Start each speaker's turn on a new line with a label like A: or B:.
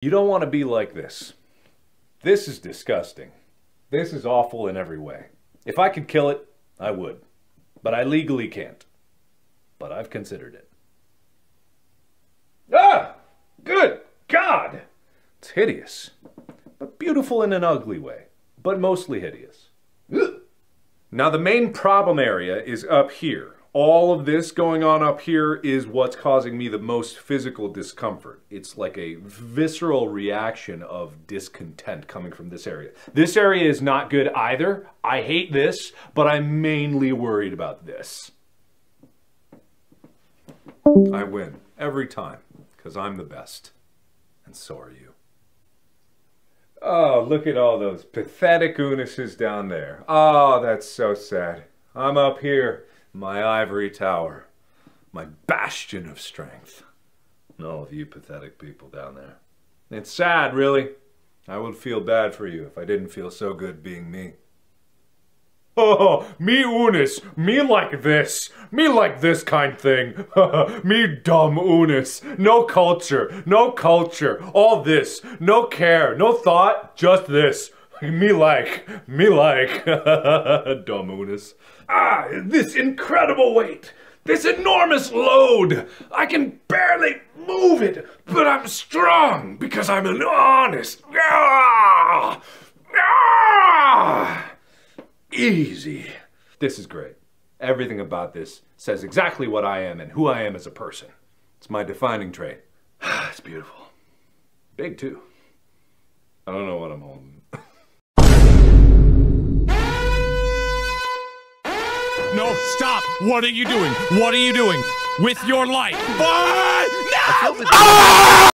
A: You don't want to be like this. This is disgusting. This is awful in every way. If I could kill it, I would. But I legally can't. But I've considered it. Ah! Good God! It's hideous. But beautiful in an ugly way. But mostly hideous. Ugh. Now the main problem area is up here all of this going on up here is what's causing me the most physical discomfort. It's like a visceral reaction of discontent coming from this area. This area is not good either. I hate this, but I'm mainly worried about this. I win every time because I'm the best. And so are you. Oh, look at all those pathetic Unuses down there. Oh, that's so sad. I'm up here my ivory tower, my bastion of strength. And all of you pathetic people down there. It's sad, really. I would feel bad for you if I didn't feel so good being me. Oh, me Unus, me like this, me like this kind thing, me dumb Unus, no culture, no culture, all this, no care, no thought, just this, me like, me like, dumb Unus. Ah, this incredible weight, this enormous load. I can barely move it, but I'm strong because I'm an honest. Ah, ah, easy. This is great. Everything about this says exactly what I am and who I am as a person. It's my defining trait. it's beautiful. Big, too. I don't know what I'm holding.
B: No, stop! What are you doing? What are you doing with your life? Ah! No!